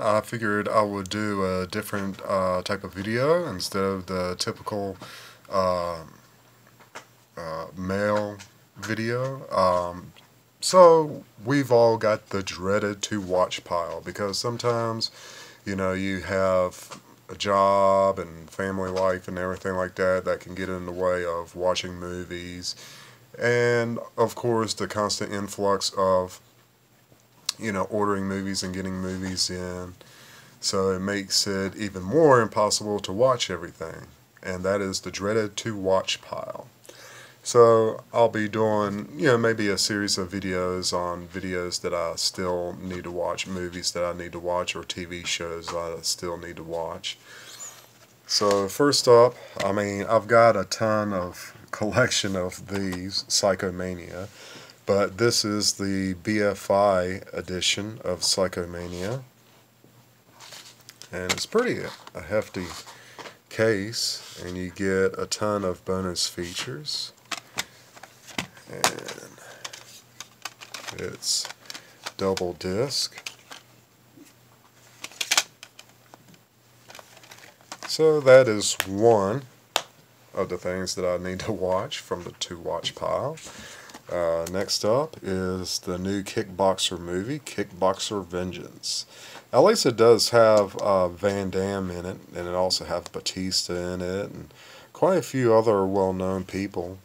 I figured I would do a different uh, type of video instead of the typical uh, uh, mail video. Um, so we've all got the dreaded to watch pile because sometimes, you know, you have a job and family life and everything like that that can get in the way of watching movies. And of course, the constant influx of you know, ordering movies and getting movies in. So it makes it even more impossible to watch everything. And that is the dreaded to watch pile. So I'll be doing, you know, maybe a series of videos on videos that I still need to watch, movies that I need to watch, or TV shows I still need to watch. So first up, I mean, I've got a ton of collection of these, Psychomania. But this is the BFI edition of Psychomania. And it's pretty a hefty case. And you get a ton of bonus features. And it's double disc. So that is one of the things that I need to watch from the to watch pile. Uh, next up is the new Kickboxer movie, Kickboxer Vengeance. At least it does have uh, Van Damme in it, and it also has Batista in it, and quite a few other well-known people.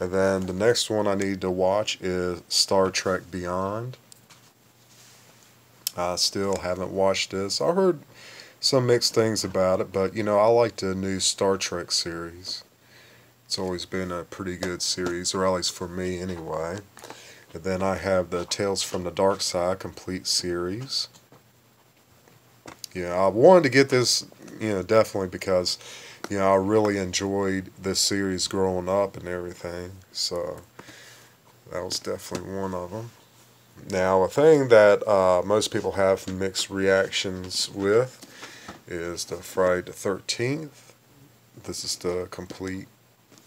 And then the next one I need to watch is Star Trek Beyond. I still haven't watched this. I heard some mixed things about it, but you know, I like the new Star Trek series. It's always been a pretty good series, or at least for me anyway. And then I have the Tales from the Dark Side complete series. Yeah, I wanted to get this, you know, definitely because, you know, I really enjoyed this series growing up and everything. So that was definitely one of them. Now, a thing that uh, most people have mixed reactions with is the Friday the 13th. This is the complete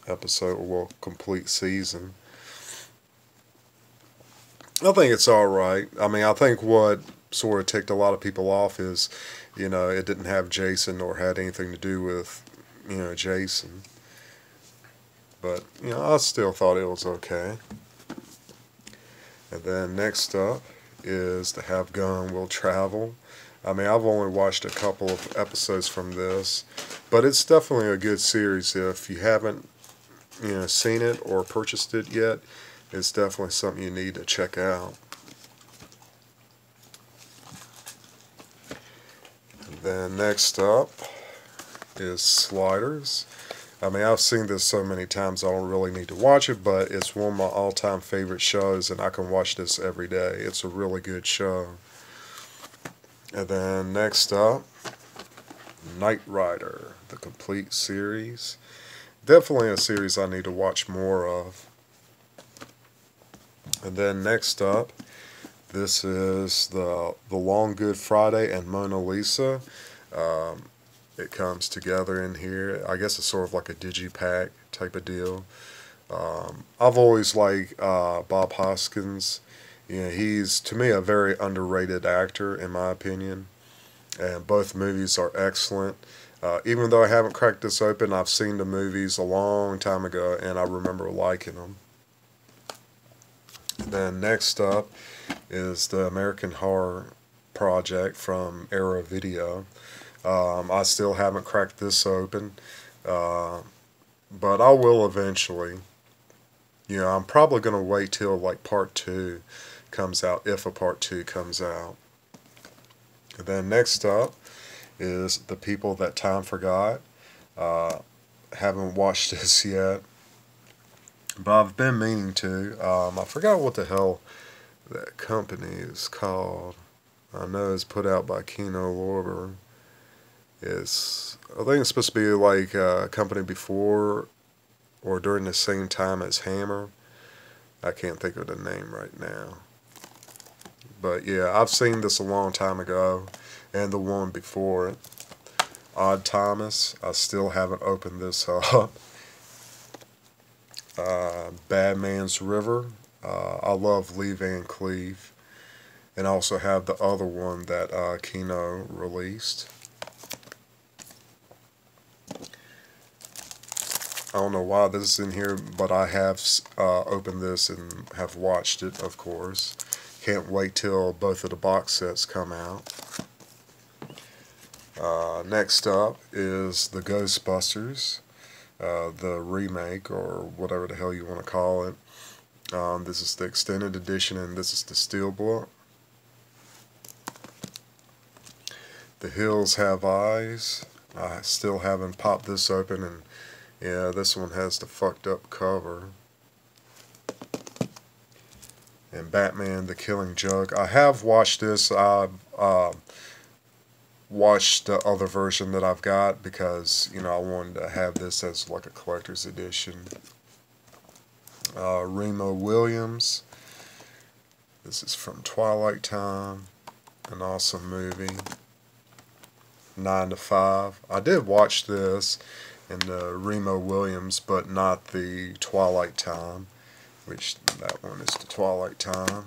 episode, well, complete season. I think it's all right. I mean, I think what sort of ticked a lot of people off is, you know, it didn't have Jason or had anything to do with, you know, Jason. But, you know, I still thought it was okay. And then next up is The Have Gun Will Travel. I mean, I've only watched a couple of episodes from this, but it's definitely a good series. If you haven't you know seen it or purchased it yet, it's definitely something you need to check out. And then next up is Sliders. I mean, I've seen this so many times I don't really need to watch it, but it's one of my all-time favorite shows, and I can watch this every day. It's a really good show. And then next up, Knight Rider, the complete series definitely a series I need to watch more of. And then next up, this is the the Long Good Friday and Mona Lisa. Um, it comes together in here. I guess it's sort of like a digipack type of deal. Um, I've always liked uh, Bob Hoskins. You know, he's to me a very underrated actor in my opinion, and both movies are excellent. Uh, even though I haven't cracked this open, I've seen the movies a long time ago and I remember liking them. Then next up is the American Horror Project from Arrow Video. Um, I still haven't cracked this open, uh, but I will eventually. You know, I'm probably going to wait till like part two comes out, if a part two comes out. And then next up is The People That Time Forgot. Uh, haven't watched this yet, but I've been meaning to. Um, I forgot what the hell that company is called. I know it's put out by Kino Lorber. It's I think it's supposed to be like a company before or during the same time as Hammer. I can't think of the name right now. But yeah, I've seen this a long time ago and the one before it. Odd Thomas, I still haven't opened this up. Uh, Bad Man's River, uh, I love Lee Van Cleef. And also have the other one that uh, Kino released. I don't know why this is in here, but I have uh, opened this and have watched it, of course. Can't wait till both of the box sets come out. Uh, next up is the Ghostbusters, uh, the remake, or whatever the hell you want to call it. Um, this is the extended edition, and this is the steelbook. The Hills Have Eyes. I still haven't popped this open, and yeah, this one has the fucked up cover. And Batman the Killing Joke. I have watched this. I've uh, watched the other version that I've got because, you know, I wanted to have this as like a collector's edition. Uh, Remo Williams. This is from Twilight Time. An awesome movie. 9 to 5. I did watch this and uh, Remo Williams, but not the Twilight Time, which that one is the Twilight Time.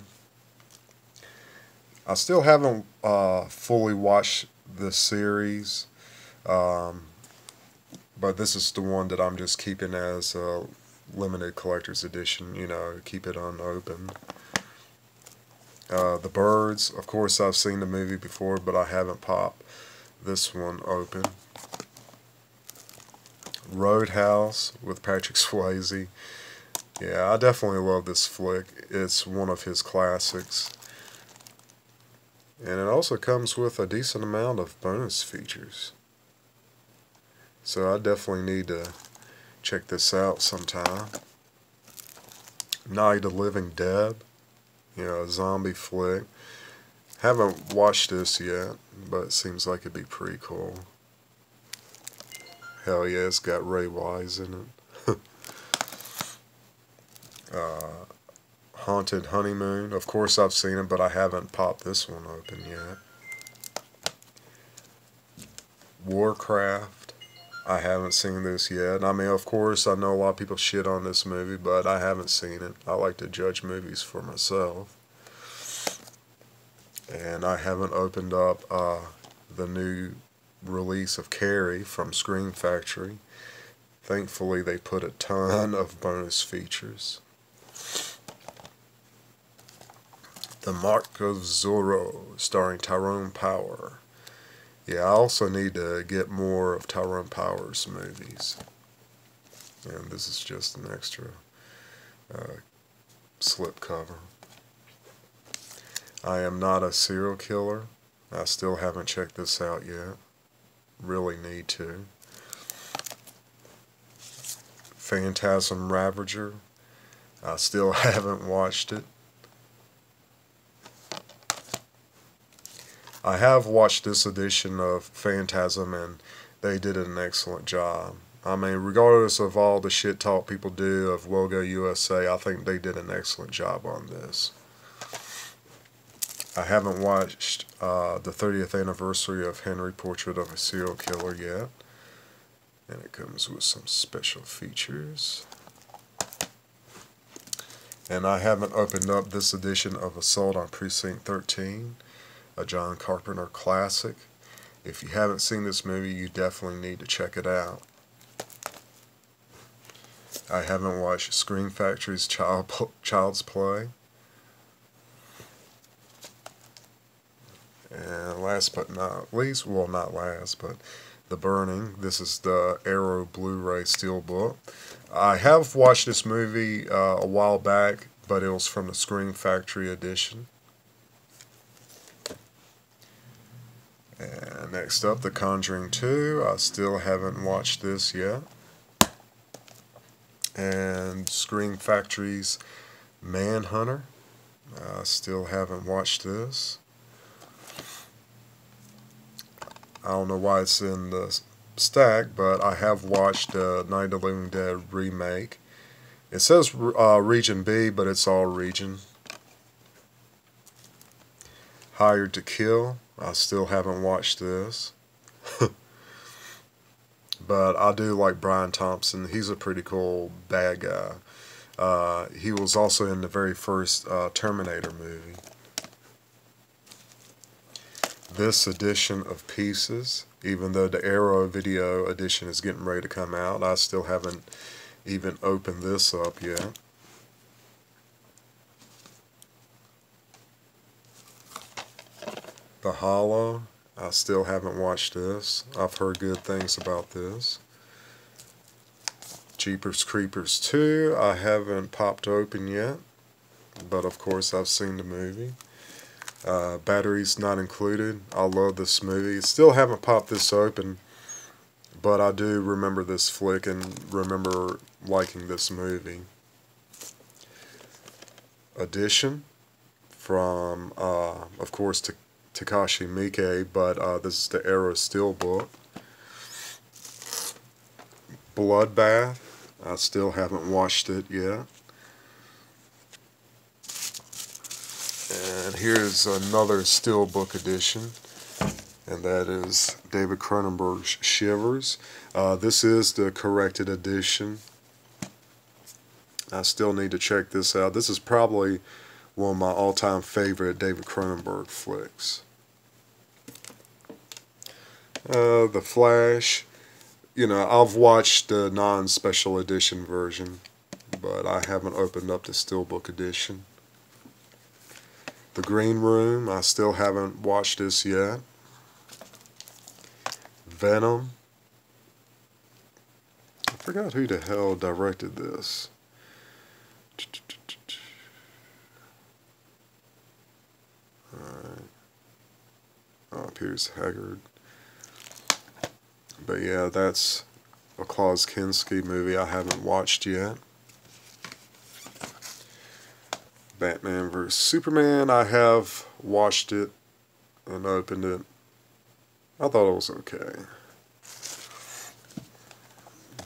I still haven't uh, fully watched the series, um, but this is the one that I'm just keeping as a limited collector's edition, you know, keep it unopened. Uh, the Birds, of course I've seen the movie before, but I haven't popped this one open. Roadhouse with Patrick Swayze. Yeah, I definitely love this flick. It's one of his classics. And it also comes with a decent amount of bonus features. So I definitely need to check this out sometime. Night of Living Dead. You know, a zombie flick. Haven't watched this yet, but it seems like it'd be pretty cool. Hell yeah, it's got Ray Wise in it. uh, Haunted Honeymoon. Of course I've seen it, but I haven't popped this one open yet. Warcraft. I haven't seen this yet. I mean, of course, I know a lot of people shit on this movie, but I haven't seen it. I like to judge movies for myself. And I haven't opened up uh, the new release of Carrie from Scream Factory. Thankfully, they put a ton of bonus features. The Mark of Zorro, starring Tyrone Power. Yeah, I also need to get more of Tyrone Power's movies. And this is just an extra uh, slip cover. I am not a serial killer. I still haven't checked this out yet really need to. Phantasm Ravager. I still haven't watched it. I have watched this edition of Phantasm and they did an excellent job. I mean, regardless of all the shit talk people do of Well Go USA, I think they did an excellent job on this. I haven't watched uh, the 30th anniversary of Henry Portrait of a Serial Killer yet. And it comes with some special features. And I haven't opened up this edition of Assault on Precinct 13, a John Carpenter classic. If you haven't seen this movie, you definitely need to check it out. I haven't watched Scream Factory's Child, Child's Play. And last but not least, well not last, but The Burning. This is the Arrow Blu-ray Steelbook. I have watched this movie uh, a while back, but it was from the Scream Factory edition. And next up, The Conjuring 2. I still haven't watched this yet. And Scream Factory's Manhunter. I still haven't watched this. I don't know why it's in the stack, but I have watched uh, Night of the Living Dead remake. It says uh, Region B, but it's all region. Hired to Kill. I still haven't watched this. but I do like Brian Thompson. He's a pretty cool bad guy. Uh, he was also in the very first uh, Terminator movie. this edition of Pieces. Even though the Arrow video edition is getting ready to come out, I still haven't even opened this up yet. The Hollow, I still haven't watched this. I've heard good things about this. Jeepers Creepers 2, I haven't popped open yet, but of course I've seen the movie. Uh, batteries not included. I love this movie. Still haven't popped this open, but I do remember this flick and remember liking this movie. Edition from, uh, of course, Takashi Miike, but uh, this is the Arrow Steelbook. Bloodbath. I still haven't watched it yet. And here's another Steelbook edition, and that is David Cronenberg's Shivers. Uh, this is the corrected edition. I still need to check this out. This is probably one of my all-time favorite David Cronenberg flicks. Uh, the Flash, you know, I've watched the non-special edition version, but I haven't opened up the Steelbook edition. The Green Room, I still haven't watched this yet. Venom. I forgot who the hell directed this. Alright. Oh, Piers Haggard. But yeah, that's a Klaus Kinski movie I haven't watched yet. Batman vs. Superman, I have watched it and opened it. I thought it was okay.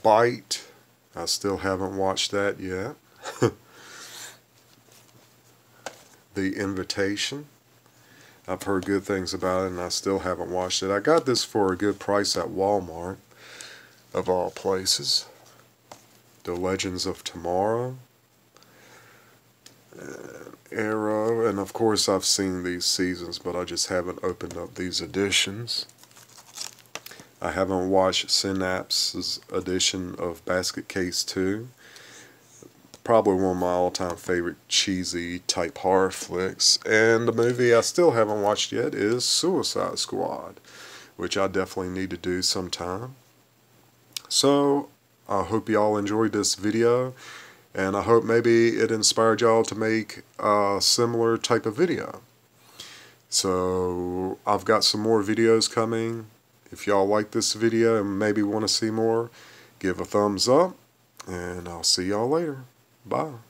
Bite, I still haven't watched that yet. the Invitation, I've heard good things about it and I still haven't watched it. I got this for a good price at Walmart, of all places. The Legends of Tomorrow. And Arrow, and of course I've seen these seasons, but I just haven't opened up these editions. I haven't watched Synapse's edition of Basket Case 2 probably one of my all-time favorite cheesy type horror flicks. And the movie I still haven't watched yet is Suicide Squad, which I definitely need to do sometime. So, I hope y'all enjoyed this video, and I hope maybe it inspired y'all to make a similar type of video. So, I've got some more videos coming. If y'all like this video and maybe want to see more, give a thumbs up, and I'll see y'all later. Bye.